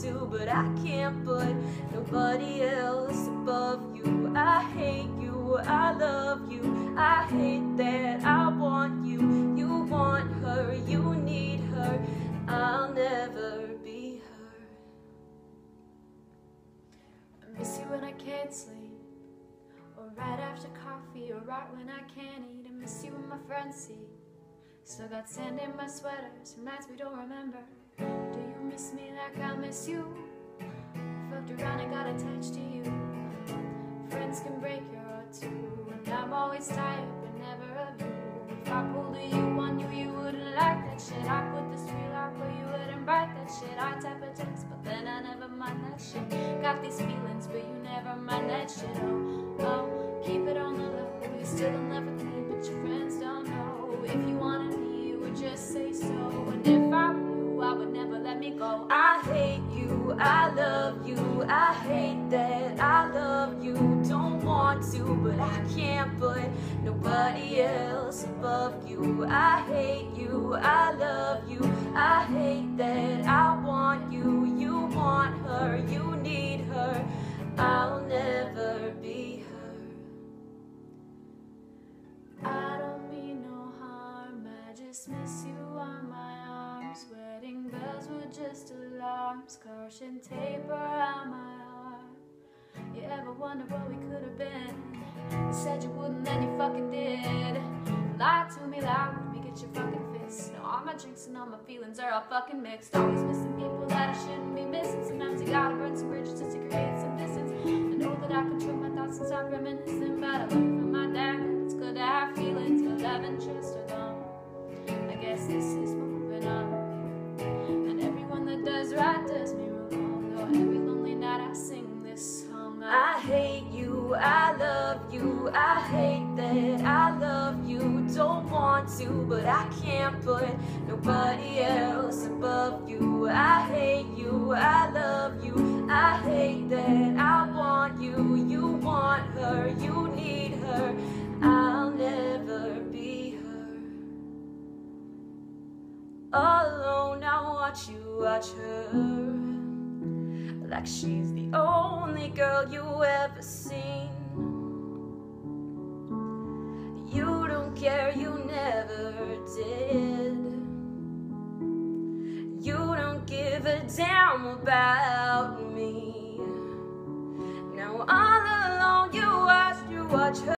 to, but I can't put nobody else above you. I hate you, I love you, I hate that I want you. You want her, you need her, I'll never be her. I miss you when I can't sleep, or right after coffee, or right when I can't eat. I miss you when my friends see. Still got sand in my sweaters nights we don't remember. Miss me like I miss you? Fucked around and got attached to you. Friends can break your heart too, and I'm always tired, but never of you. If I pulled a you on you, you wouldn't like that shit. I put the screen lock, but you wouldn't write that shit. I type a text, but then I never mind that shit. Got these feelings, but you never mind that shit. Oh, oh, keep it on the low. You still in love I love you, I hate that I love you. Don't want to, but I can't put nobody else above you. I hate you, I love you, I hate that I want you. You want her, you need her, I'll never be her. I don't mean no harm, I just miss you were just alarms, caution tape around my heart. You ever wonder what we could have been? You said you wouldn't, then you fucking did. Lie to me lie make me get your fucking fist. Now all my drinks and all my feelings are all fucking mixed. Always missing people that I shouldn't be missing. Sometimes you gotta burn some bridges just to create some distance. I know that I control my thoughts and stop reminiscing, but I I hate that I love you. Don't want to, but I can't put nobody else above you. I hate you, I love you, I hate that I want you. You want her, you need her, I'll never be her. Alone, I watch you watch her like she's the only girl you ever seen. Care, you never did. You don't give a damn about me. Now all alone, you watch, you watch her.